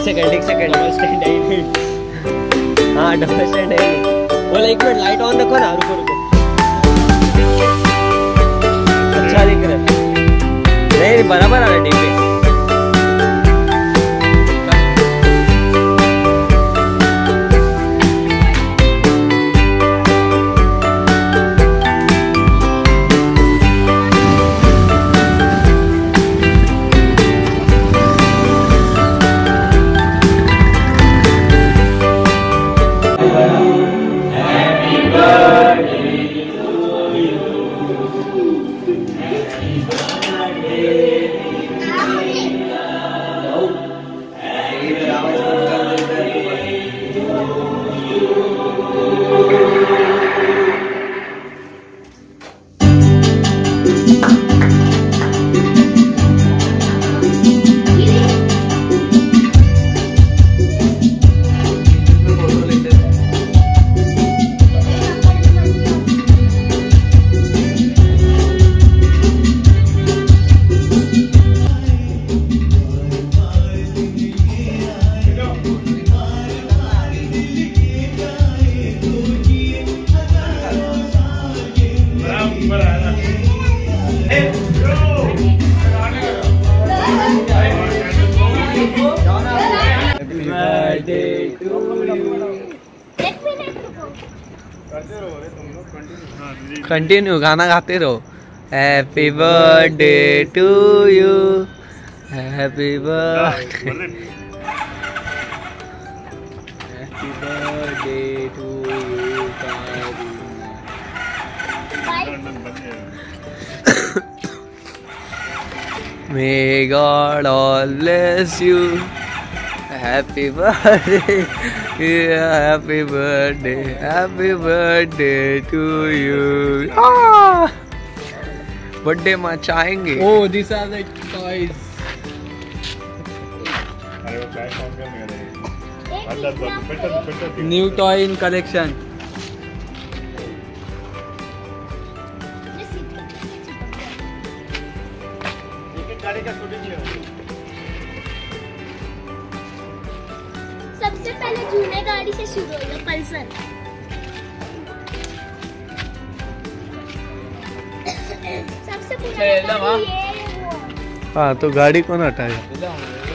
Second एक second double stand है. ही हाँ. डबल स्टैंड है एक मिनट लाइट ऑन रखो ना, रुको रुको. अच्छा दिख रहा है. नहीं, बराबर आ रहा कंटिन्यू गाना गाते रहो। Happy birthday to you happy birthday happy birthday to you May God all bless you. Happy birthday, yeah, happy birthday, happy birthday to you. Ah! Birthday मचाएँगे Oh, these are the toys. करने गए अच्छा better better New toy in collection. गाड़ी का shooting सबसे पहले जूने गाड़ी से शुरू होगा पल्सर सबसे पहले चल, हाँ। तो गाड़ी कौन हटाएगा Hello.